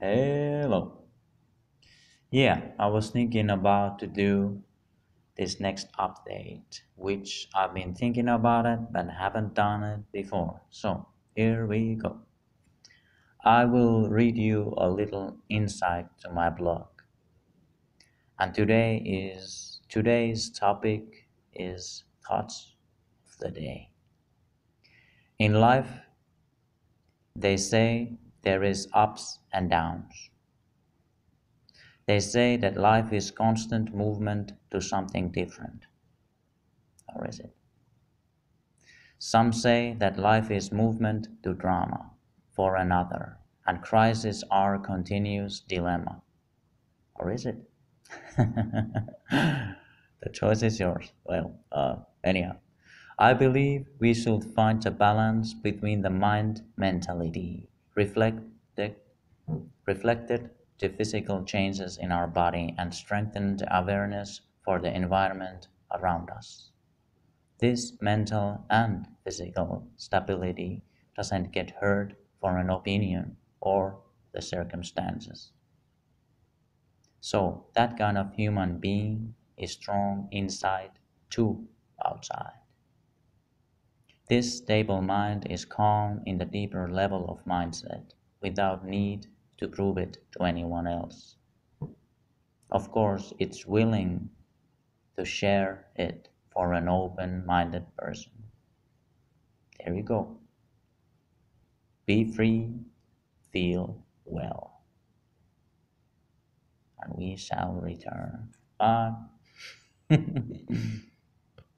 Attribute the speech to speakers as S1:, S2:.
S1: Hello. Yeah, I was thinking about to do this next update, which I've been thinking about it but haven't done it before. So here we go. I will read you a little insight to my blog. And today is today's topic is thoughts of the day. In life, they say there is ups and downs. They say that life is constant movement to something different. Or is it? Some say that life is movement to drama for another, and crises are continuous dilemma. Or is it? the choice is yours. Well, uh, anyhow, I believe we should find a balance between the mind mentality reflected, reflected to physical changes in our body and strengthened awareness for the environment around us. This mental and physical stability doesn't get hurt for an opinion or the circumstances. So that kind of human being is strong inside to outside. This stable mind is calm in the deeper level of mindset without need to prove it to anyone else. Of course, it's willing to share it for an open minded person. There you go. Be free, feel well. And we shall return. Bye.